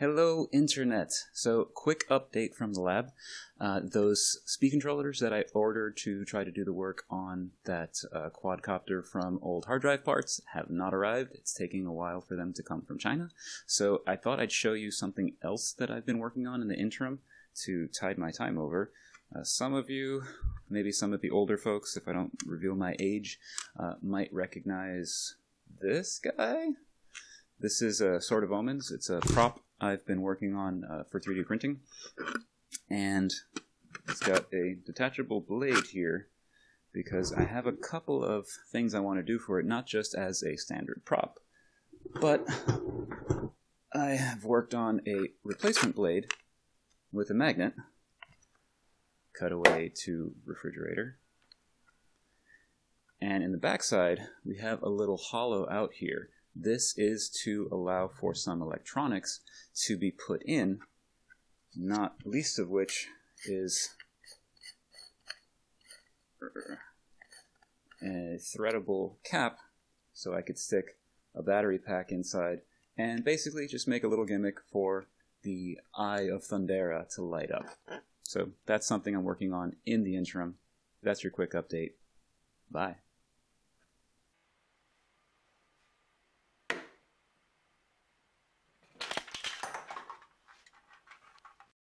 Hello, Internet. So, quick update from the lab. Uh, those speed controllers that I ordered to try to do the work on that uh, quadcopter from old hard drive parts have not arrived. It's taking a while for them to come from China. So, I thought I'd show you something else that I've been working on in the interim to tide my time over. Uh, some of you, maybe some of the older folks, if I don't reveal my age, uh, might recognize this guy. This is a Sword of Omens. It's a prop I've been working on uh, for 3D printing. And it's got a detachable blade here because I have a couple of things I want to do for it, not just as a standard prop, but I have worked on a replacement blade with a magnet, cutaway to refrigerator. And in the backside, we have a little hollow out here this is to allow for some electronics to be put in, not least of which is a threadable cap so I could stick a battery pack inside and basically just make a little gimmick for the Eye of Thundera to light up. So that's something I'm working on in the interim. That's your quick update. Bye.